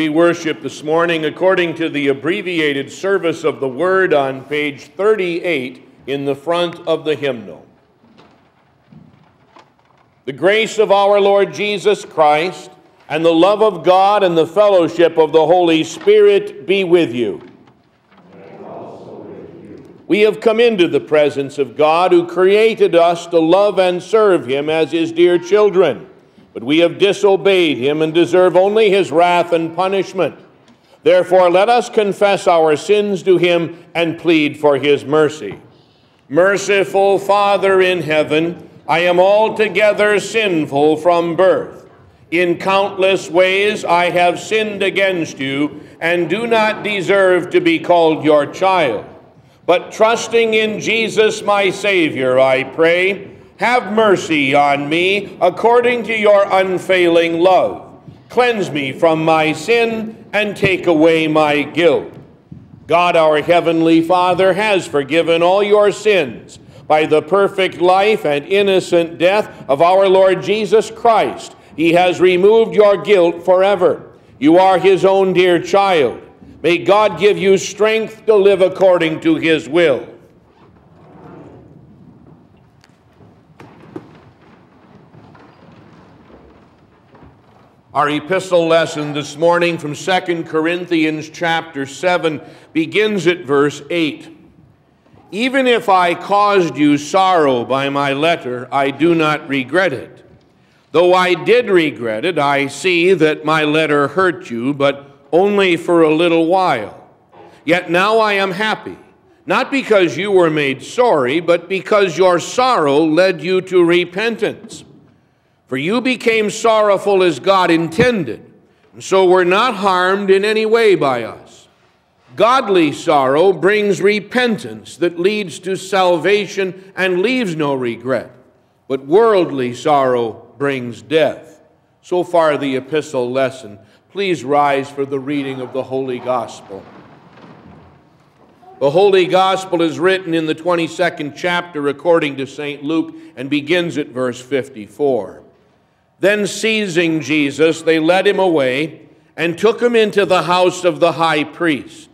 We worship this morning according to the abbreviated service of the Word on page 38 in the front of the hymnal. The grace of our Lord Jesus Christ and the love of God and the fellowship of the Holy Spirit be with you. We have come into the presence of God who created us to love and serve Him as His dear children. But we have disobeyed him and deserve only his wrath and punishment. Therefore, let us confess our sins to him and plead for his mercy. Merciful Father in heaven, I am altogether sinful from birth. In countless ways I have sinned against you and do not deserve to be called your child. But trusting in Jesus, my Savior, I pray have mercy on me according to your unfailing love. Cleanse me from my sin and take away my guilt. God, our Heavenly Father, has forgiven all your sins by the perfect life and innocent death of our Lord Jesus Christ. He has removed your guilt forever. You are His own dear child. May God give you strength to live according to His will. Our epistle lesson this morning from 2 Corinthians chapter 7 begins at verse 8. Even if I caused you sorrow by my letter, I do not regret it. Though I did regret it, I see that my letter hurt you, but only for a little while. Yet now I am happy, not because you were made sorry, but because your sorrow led you to repentance. For you became sorrowful as God intended, and so were not harmed in any way by us. Godly sorrow brings repentance that leads to salvation and leaves no regret, but worldly sorrow brings death. So far, the epistle lesson. Please rise for the reading of the Holy Gospel. The Holy Gospel is written in the 22nd chapter according to St. Luke and begins at verse 54. Then, seizing Jesus, they led him away and took him into the house of the high priest.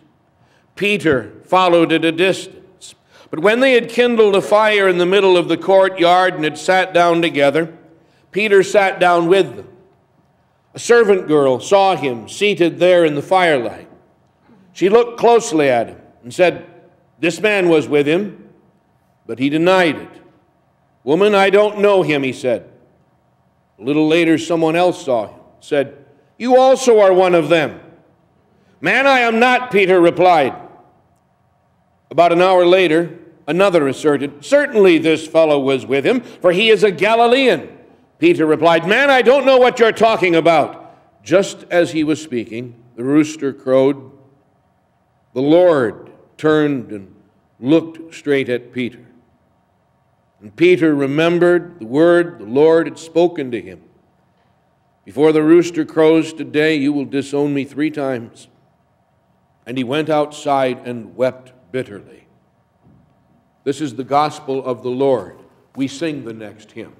Peter followed at a distance. But when they had kindled a fire in the middle of the courtyard and had sat down together, Peter sat down with them. A servant girl saw him seated there in the firelight. She looked closely at him and said, This man was with him. But he denied it. Woman, I don't know him, he said. A little later, someone else saw him, said, You also are one of them. Man, I am not, Peter replied. About an hour later, another asserted, Certainly this fellow was with him, for he is a Galilean. Peter replied, Man, I don't know what you're talking about. Just as he was speaking, the rooster crowed. The Lord turned and looked straight at Peter. And Peter remembered the word the Lord had spoken to him. Before the rooster crows today, you will disown me three times. And he went outside and wept bitterly. This is the gospel of the Lord. We sing the next hymn.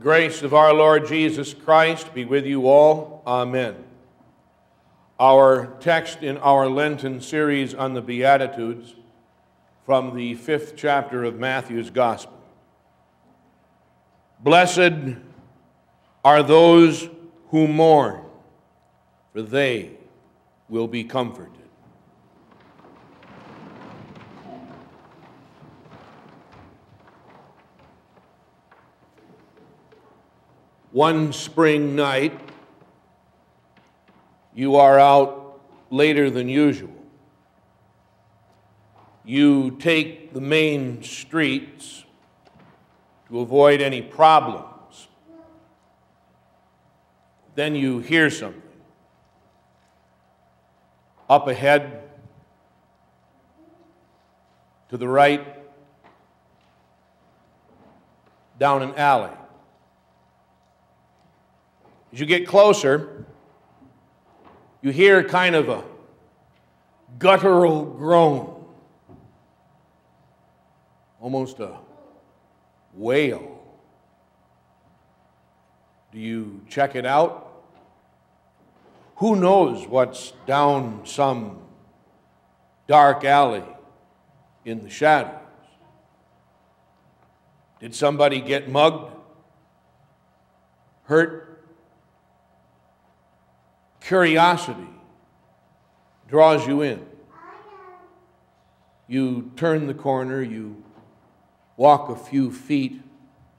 Grace of our Lord Jesus Christ be with you all. Amen. Our text in our Lenten series on the Beatitudes from the fifth chapter of Matthew's Gospel. Blessed are those who mourn, for they will be comforted. One spring night, you are out later than usual. You take the main streets to avoid any problems. Then you hear something. Up ahead, to the right, down an alley. As you get closer, you hear kind of a guttural groan, almost a wail. Do you check it out? Who knows what's down some dark alley in the shadows? Did somebody get mugged? Hurt? Curiosity draws you in. You turn the corner, you walk a few feet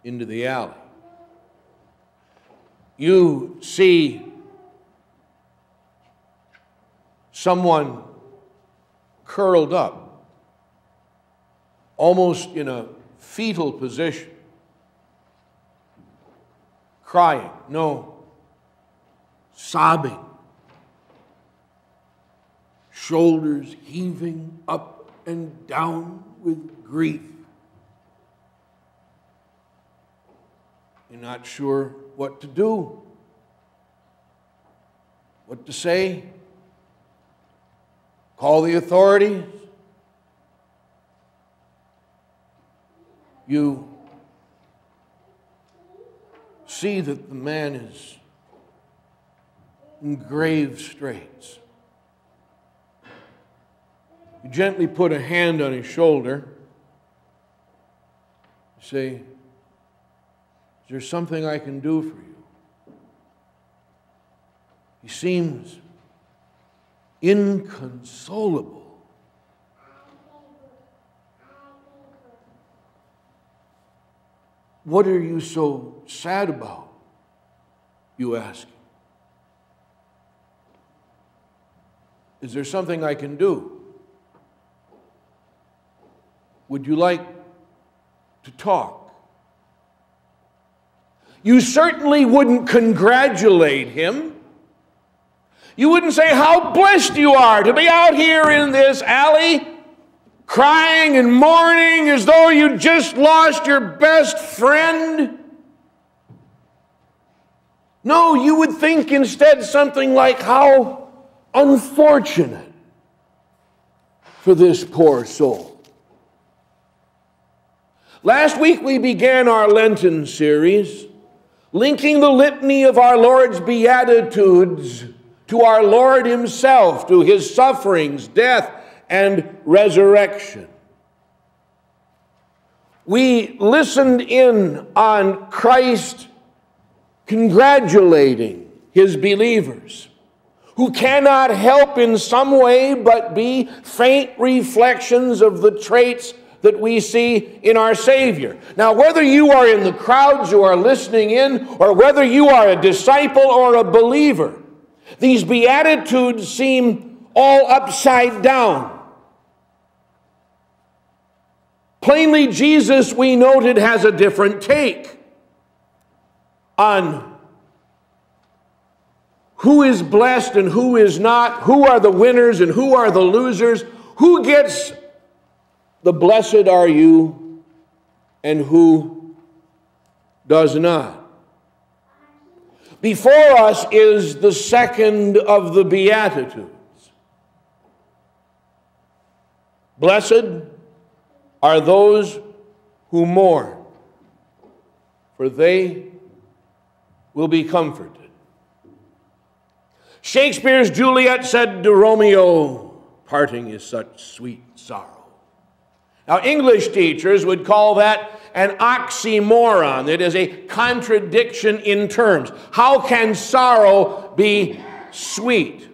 into the alley. You see someone curled up, almost in a fetal position, crying, no, sobbing shoulders heaving up and down with grief. You're not sure what to do, what to say, call the authorities. You see that the man is in grave straits. Gently put a hand on his shoulder. Say, Is there something I can do for you? He seems inconsolable. What are you so sad about? You ask. Is there something I can do? Would you like to talk? You certainly wouldn't congratulate him. You wouldn't say, How blessed you are to be out here in this alley crying and mourning as though you just lost your best friend. No, you would think instead something like, How unfortunate for this poor soul. Last week we began our Lenten series, linking the litany of our Lord's Beatitudes to our Lord Himself, to His sufferings, death, and resurrection. We listened in on Christ congratulating His believers who cannot help in some way but be faint reflections of the traits that we see in our Savior. Now, whether you are in the crowds who are listening in, or whether you are a disciple or a believer, these Beatitudes seem all upside down. Plainly, Jesus, we noted, has a different take on who is blessed and who is not, who are the winners and who are the losers, who gets the blessed are you, and who does not. Before us is the second of the Beatitudes. Blessed are those who mourn, for they will be comforted. Shakespeare's Juliet said to Romeo, Parting is such sweet sorrow. Now, English teachers would call that an oxymoron. It is a contradiction in terms. How can sorrow be sweet?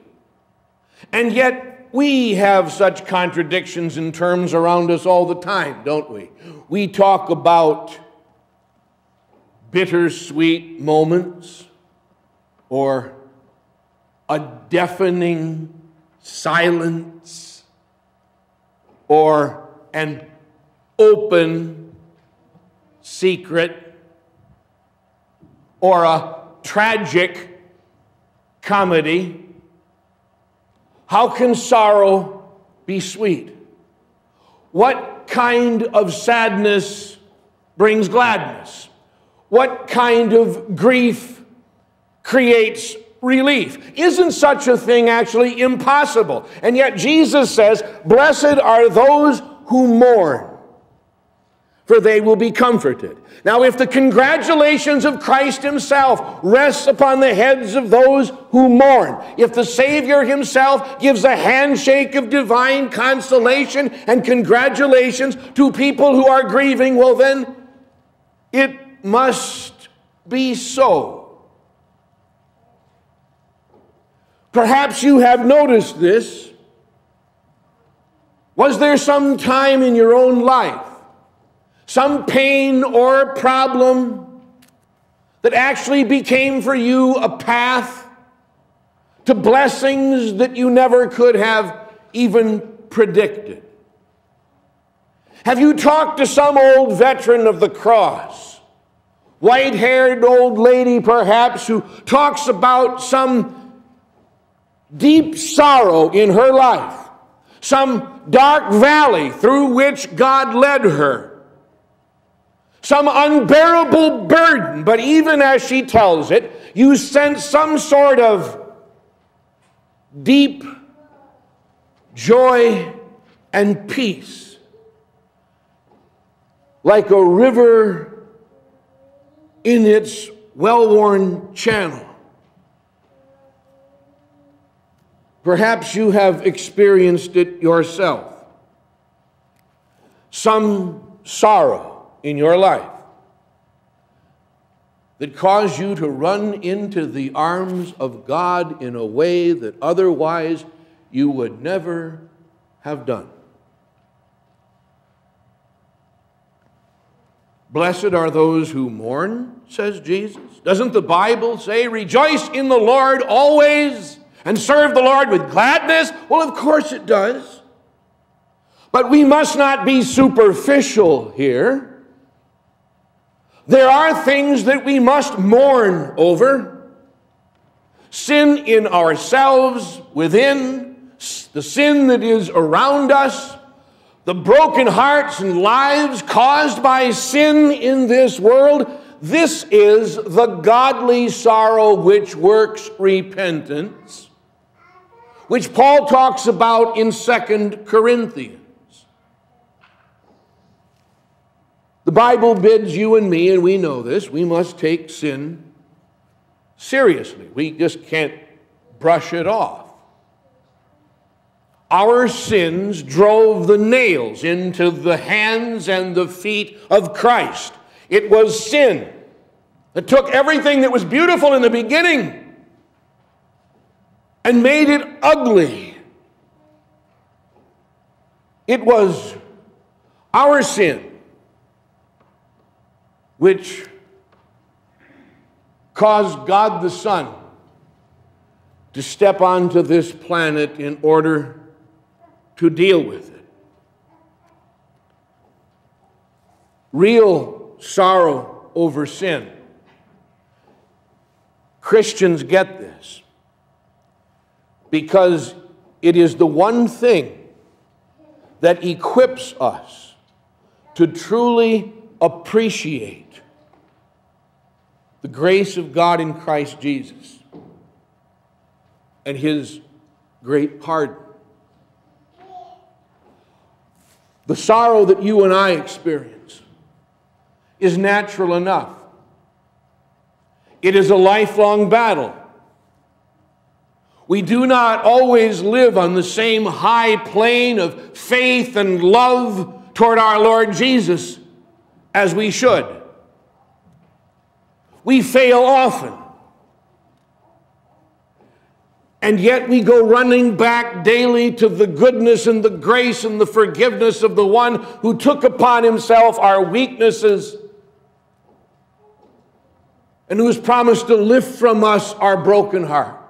And yet, we have such contradictions in terms around us all the time, don't we? We talk about bittersweet moments or a deafening silence or an open secret or a tragic comedy. How can sorrow be sweet? What kind of sadness brings gladness? What kind of grief creates relief. Isn't such a thing actually impossible? And yet Jesus says, Blessed are those who mourn, for they will be comforted. Now, if the congratulations of Christ Himself rests upon the heads of those who mourn, if the Savior Himself gives a handshake of divine consolation and congratulations to people who are grieving, well, then it must be so. Perhaps you have noticed this. Was there some time in your own life, some pain or problem that actually became for you a path to blessings that you never could have even predicted? Have you talked to some old veteran of the cross, white haired old lady perhaps, who talks about some deep sorrow in her life, some dark valley through which God led her, some unbearable burden, but even as she tells it, you sense some sort of deep joy and peace, like a river in its well worn channel. Perhaps you have experienced it yourself. Some sorrow in your life that caused you to run into the arms of God in a way that otherwise you would never have done. Blessed are those who mourn, says Jesus. Doesn't the Bible say, Rejoice in the Lord always? And serve the Lord with gladness? Well, of course it does. But we must not be superficial here. There are things that we must mourn over sin in ourselves, within, the sin that is around us, the broken hearts and lives caused by sin in this world. This is the godly sorrow which works repentance which Paul talks about in Second Corinthians. The Bible bids you and me, and we know this, we must take sin seriously. We just can't brush it off. Our sins drove the nails into the hands and the feet of Christ. It was sin that took everything that was beautiful in the beginning and made it ugly. It was our sin which caused God the Son to step onto this planet in order to deal with it. Real sorrow over sin. Christians get this because it is the one thing that equips us to truly appreciate the grace of God in Christ Jesus and His great pardon. The sorrow that you and I experience is natural enough. It is a lifelong battle. We do not always live on the same high plane of faith and love toward our Lord Jesus as we should. We fail often. And yet we go running back daily to the goodness and the grace and the forgiveness of the one who took upon himself our weaknesses and who has promised to lift from us our broken hearts.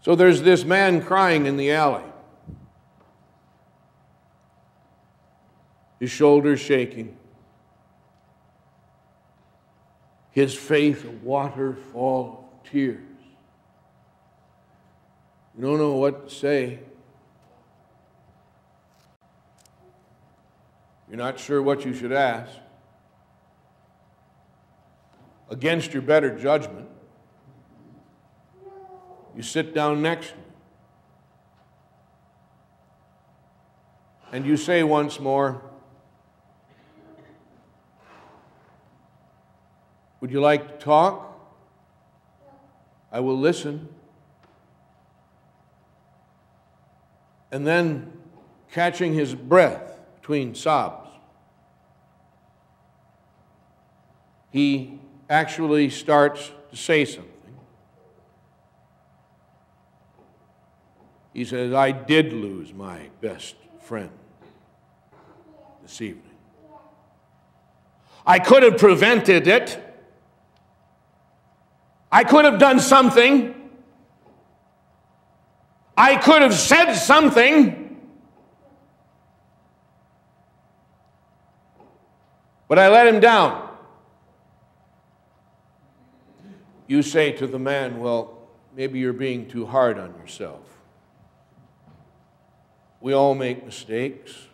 So there's this man crying in the alley, his shoulders shaking, his face a waterfall of tears. You don't know what to say. You're not sure what you should ask. Against your better judgment, you sit down next to him. And you say once more, Would you like to talk? I will listen. And then, catching his breath between sobs, he actually starts to say something. He says, I did lose my best friend this evening. I could have prevented it. I could have done something. I could have said something. But I let him down. You say to the man, Well, maybe you're being too hard on yourself. We all make mistakes.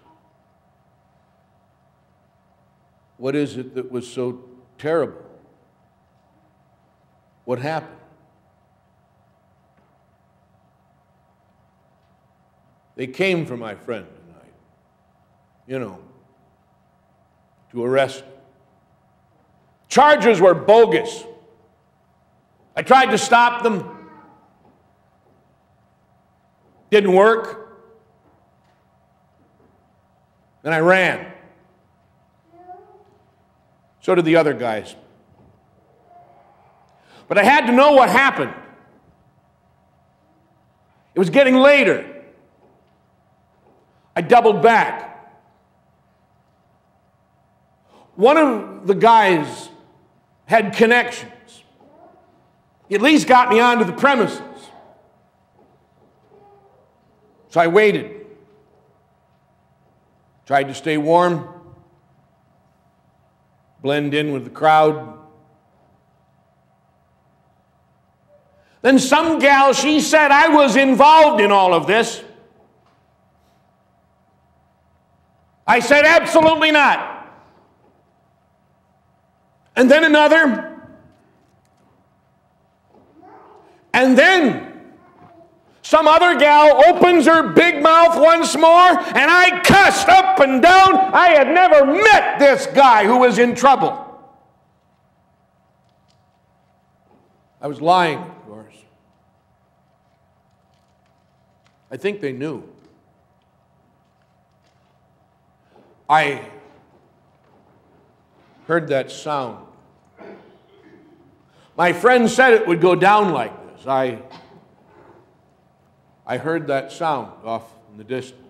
What is it that was so terrible? What happened? They came for my friend tonight, you know, to arrest him. Charges were bogus. I tried to stop them. Didn't work. Then I ran. So did the other guys. But I had to know what happened. It was getting later. I doubled back. One of the guys had connections. He at least got me onto the premises. So I waited. Tried to stay warm, blend in with the crowd. Then some gal, she said I was involved in all of this. I said, absolutely not. And then another. And then some other gal opens her big mouth once more, and I cussed up and down. I had never met this guy who was in trouble. I was lying. Of course. I think they knew. I heard that sound. My friend said it would go down like this. I, I heard that sound off in the distance.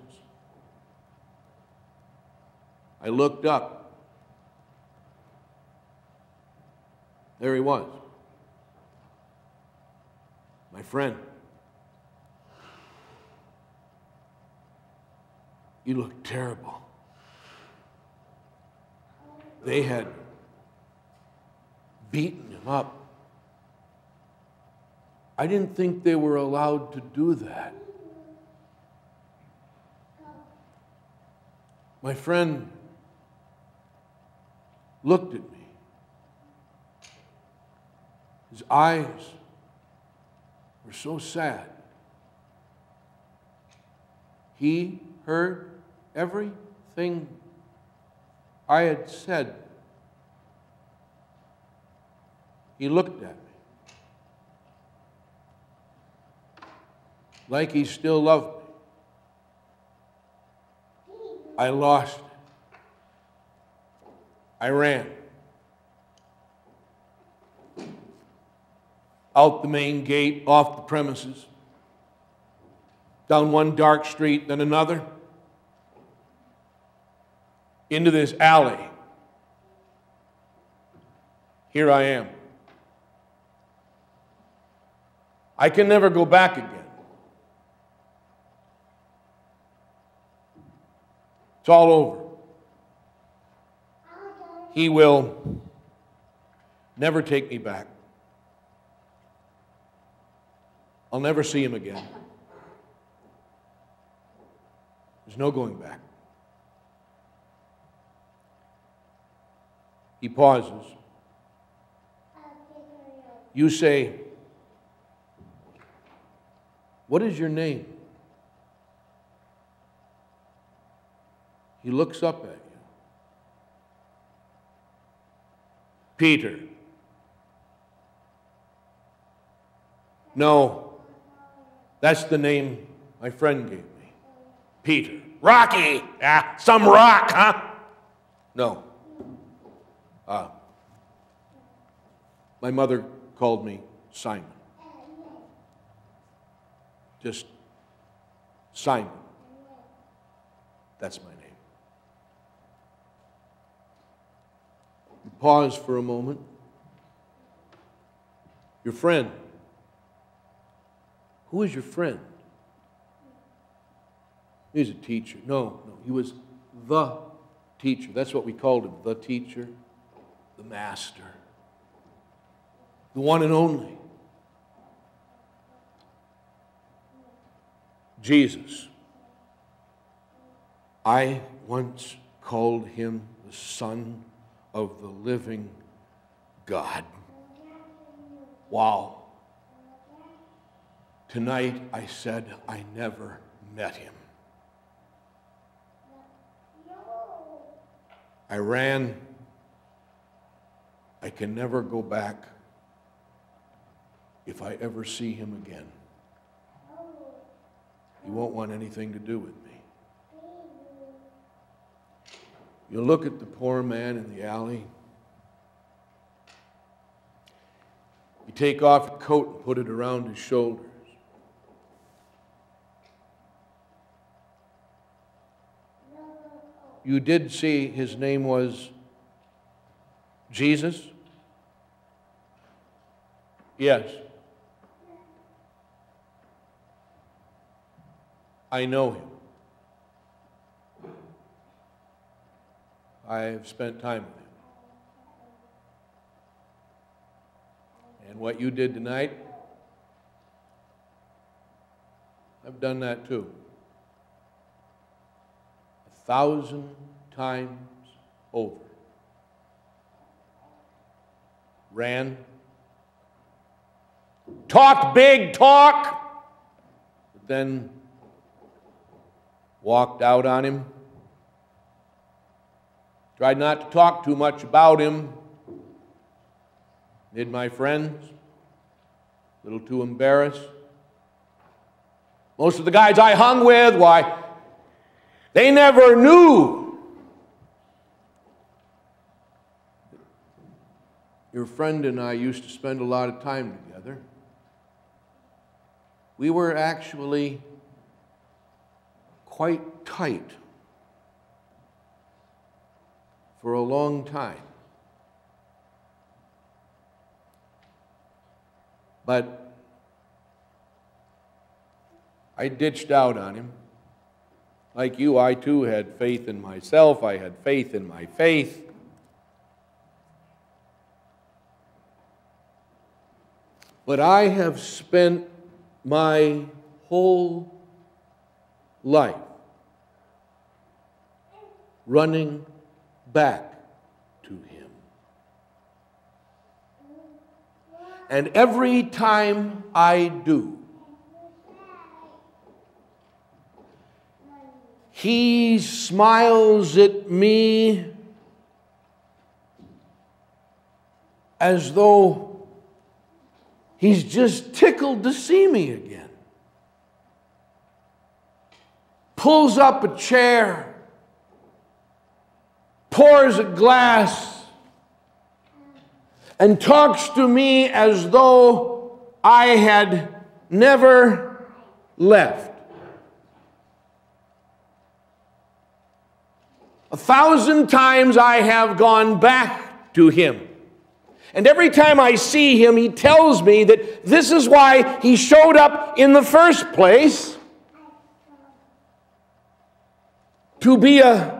I looked up. There he was. My friend. You look terrible. They had beaten him up. I didn't think they were allowed to do that. My friend looked at me. His eyes were so sad. He heard everything I had said, he looked at me like he still loved me. I lost. I ran. Out the main gate, off the premises, down one dark street, then another, into this alley. Here I am. I can never go back again. It's all over. He will never take me back. I'll never see him again. There's no going back. He pauses. You say, What is your name? He looks up at you. Peter. No, that's the name my friend gave me. Peter. Rocky. Yeah, some rock, huh? No. Uh, my mother called me Simon. Just Simon. That's my name. Pause for a moment. Your friend. Who is your friend? He's a teacher. No, no, he was the teacher. That's what we called him the teacher, the master, the one and only. Jesus. I once called him the Son of the living God. Wow. Tonight I said I never met him. I ran. I can never go back if I ever see him again. He won't want anything to do with me. You look at the poor man in the alley. You take off a coat and put it around his shoulders. You did see his name was Jesus? Yes. I know him. I have spent time with him. And what you did tonight, I've done that too. A thousand times over. Ran, talked big talk, but then walked out on him Tried not to talk too much about him. Did my friends? A little too embarrassed. Most of the guys I hung with, why, they never knew. Your friend and I used to spend a lot of time together. We were actually quite tight for a long time. But I ditched out on him. Like you, I too had faith in myself. I had faith in my faith. But I have spent my whole life running back to Him. And every time I do, He smiles at me as though He's just tickled to see me again. Pulls up a chair pours a glass, and talks to me as though I had never left. A thousand times I have gone back to him. And every time I see him, he tells me that this is why he showed up in the first place to be a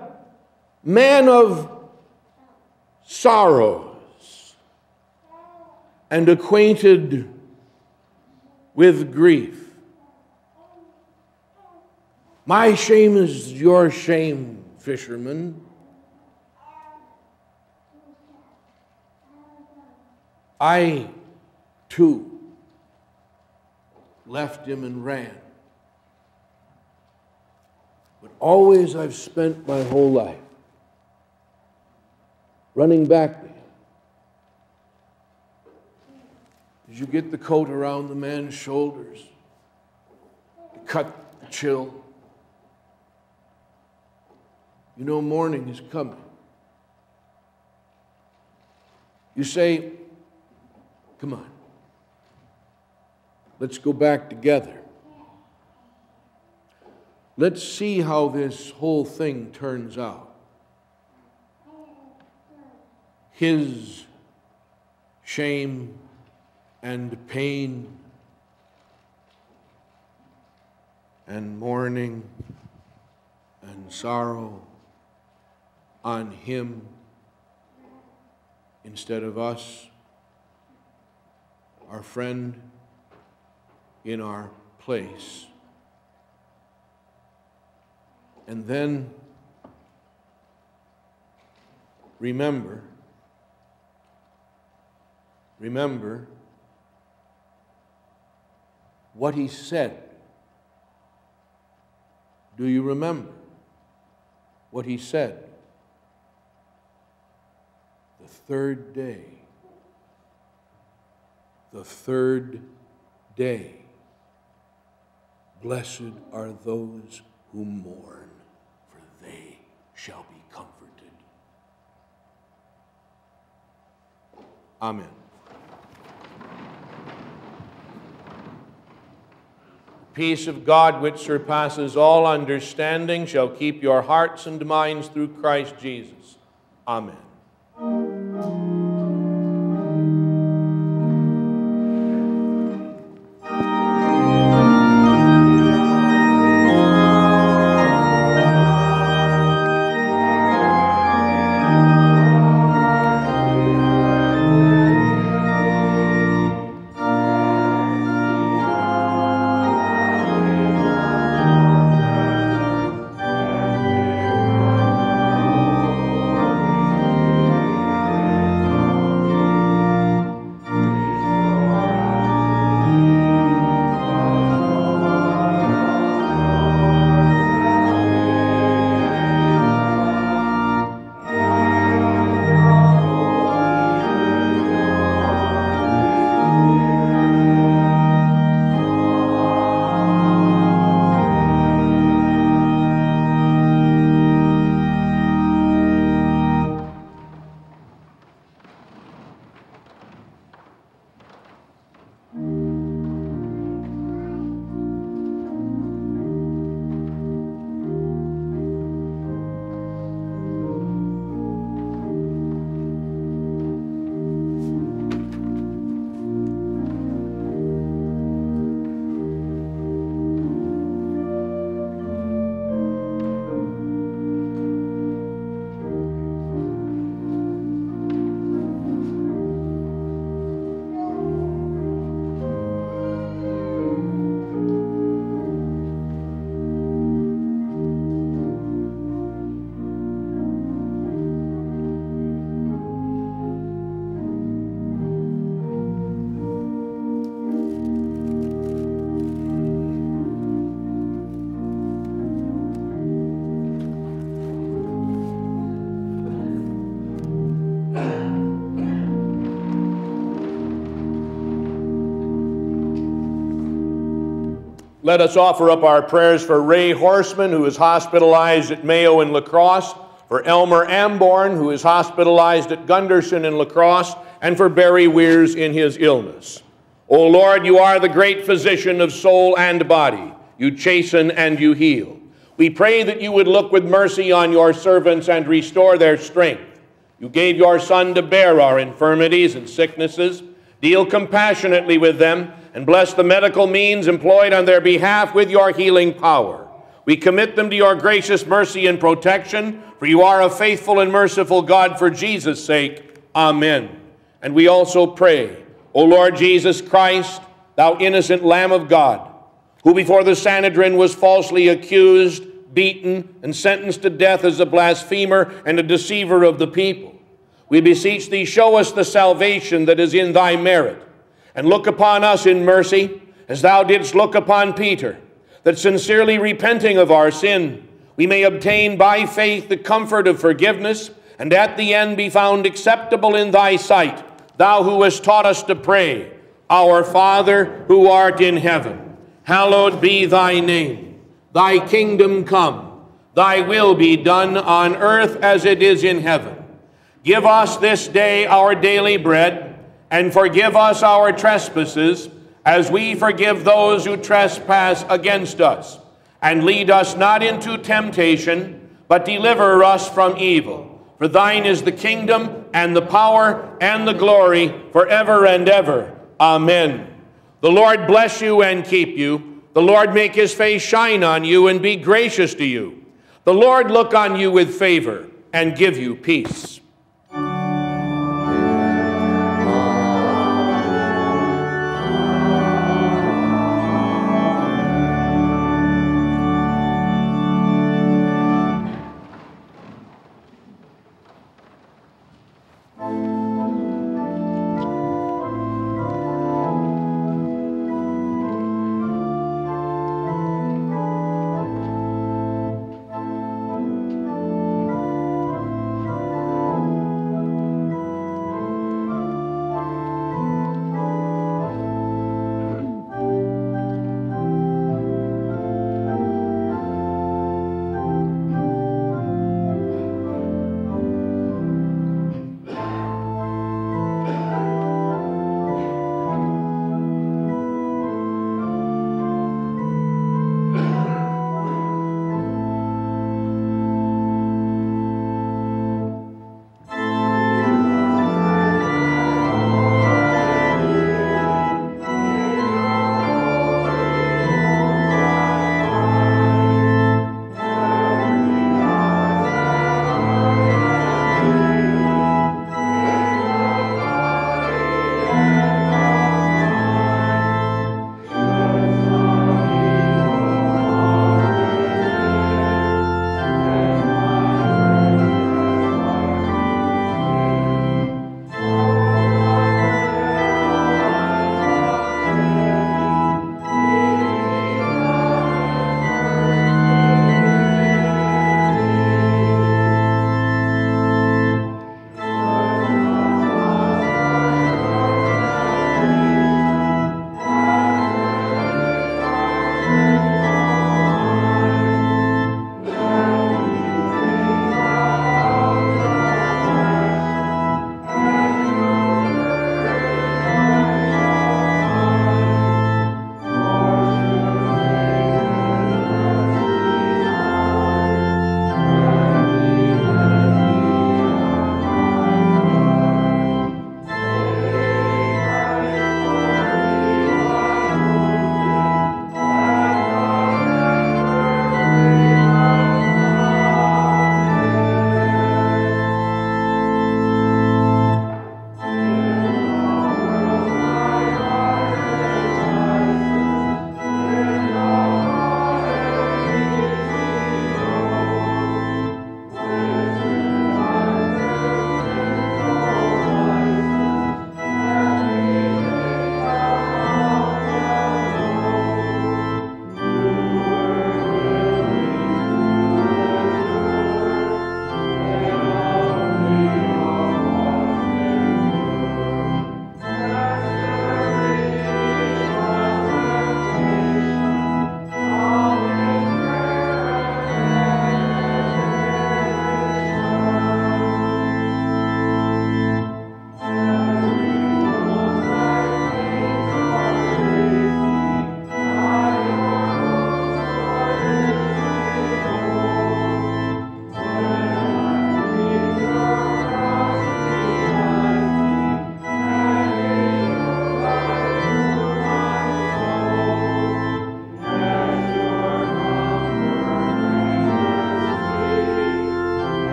man of sorrows and acquainted with grief. My shame is your shame, fisherman. I too left him and ran. But always I've spent my whole life running back. Did you get the coat around the man's shoulders? Cut the chill. You know, morning is coming. You say, Come on, let's go back together. Let's see how this whole thing turns out. His shame and pain and mourning and sorrow on him instead of us, our friend in our place. And then remember, remember what he said. Do you remember what he said? The third day. The third day. Blessed are those who mourn, for they shall be comforted. Amen. Peace of God, which surpasses all understanding, shall keep your hearts and minds through Christ Jesus. Amen. Let us offer up our prayers for Ray Horseman, who is hospitalized at Mayo in La Crosse, for Elmer Amborn, who is hospitalized at Gundersen in La Crosse, and for Barry Weirs in his illness. O Lord, you are the great physician of soul and body. You chasten and you heal. We pray that you would look with mercy on your servants and restore their strength. You gave your Son to bear our infirmities and sicknesses. Deal compassionately with them and bless the medical means employed on their behalf with your healing power. We commit them to your gracious mercy and protection, for you are a faithful and merciful God for Jesus' sake. Amen. And we also pray, O Lord Jesus Christ, thou innocent Lamb of God, who before the Sanhedrin was falsely accused, beaten, and sentenced to death as a blasphemer and a deceiver of the people. We beseech thee, show us the salvation that is in thy merit, and look upon us in mercy, as thou didst look upon Peter, that sincerely repenting of our sin, we may obtain by faith the comfort of forgiveness, and at the end be found acceptable in thy sight, thou who hast taught us to pray, Our Father who art in heaven, hallowed be thy name. Thy kingdom come, thy will be done on earth as it is in heaven. Give us this day our daily bread, and forgive us our trespasses, as we forgive those who trespass against us. And lead us not into temptation, but deliver us from evil. For thine is the kingdom, and the power, and the glory, forever and ever. Amen. The Lord bless you and keep you. The Lord make his face shine on you and be gracious to you. The Lord look on you with favor and give you peace.